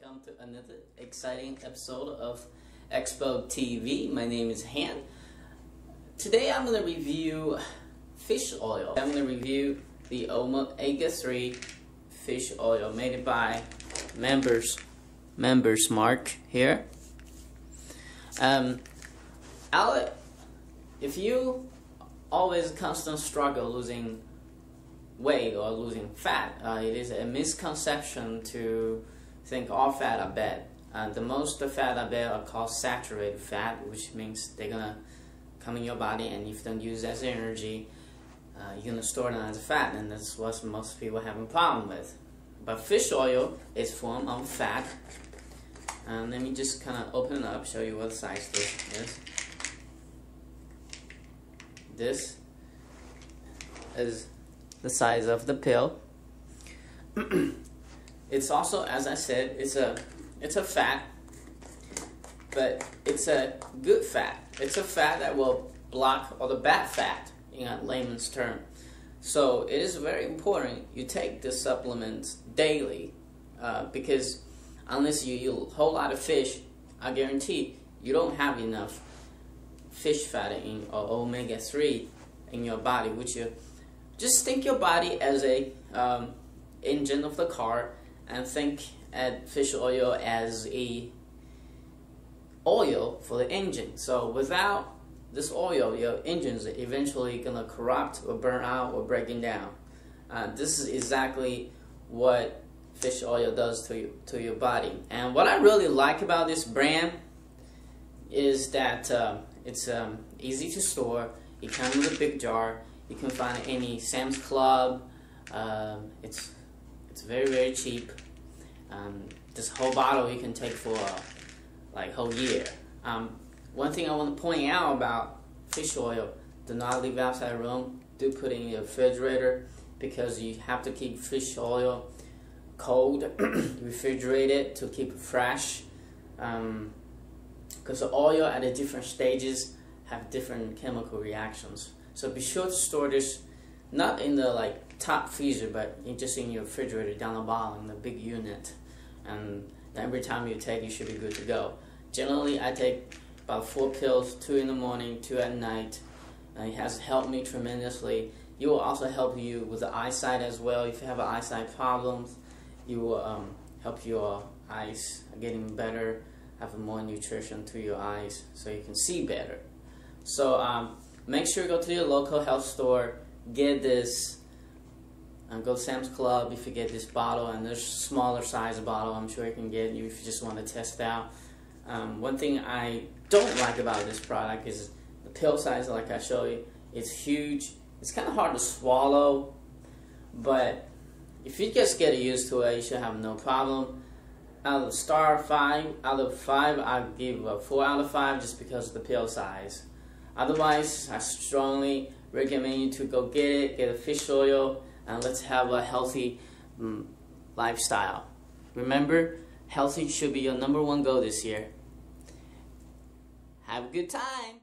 welcome to another exciting episode of Expo TV. My name is Han. Today I'm going to review fish oil. I'm going to review the Omega 3 fish oil made by members Member's Mark here. Um, I'll, if you always constant struggle losing weight or losing fat, uh, it is a misconception to think all fat are bad. Uh, the most fat are bad are called saturated fat, which means they're gonna come in your body, and if you don't use as energy, uh, you're gonna store them as fat, and that's what most people have a problem with. But fish oil is form of fat. Um, let me just kind of open it up, show you what size this is. This is the size of the pill. it's also, as I said, it's a it's a fat, but it's a good fat. It's a fat that will block all the bad fat in a layman's term. So it is very important you take this supplement daily uh, because unless you eat a whole lot of fish, I guarantee you don't have enough fish fat in or omega 3 in your body, which you just think your body as a um, engine of the car and think at fish oil as a oil for the engine. So without this oil, your engine's eventually gonna corrupt or burn out or breaking down. Uh, this is exactly what fish oil does to you, to your body. And what I really like about this brand is that uh, it's um, easy to store. It comes with a big jar. You can find any Sam's Club. Um, it's it's very very cheap. Um, this whole bottle you can take for uh, like whole year. Um, one thing I want to point out about fish oil: do not leave outside room. Do put in your refrigerator because you have to keep fish oil cold, refrigerate it to keep it fresh. Because um, the oil at the different stages have different chemical reactions. So be sure to store this not in the like top freezer, but just in your refrigerator down the bottom in the big unit. And every time you take, you should be good to go. Generally, I take about four pills, two in the morning, two at night. And it has helped me tremendously. It will also help you with the eyesight as well. If you have eyesight problems, it will um, help your eyes getting better, have more nutrition to your eyes so you can see better. So um, make sure you go to your local health store, get this, and go to Sam's Club if you get this bottle, and there's smaller size bottle I'm sure you can get you if you just want to test out. Um, one thing I don't like about this product is the pill size, like I show you, it's huge. It's kind of hard to swallow, but if you just get used to it, you should have no problem. Out of star five, out of five, I give a four out of five just because of the pill size. Otherwise, I strongly recommend you to go get it, get a fish oil, and let's have a healthy mm, lifestyle. Remember, healthy should be your number one goal this year. Have a good time.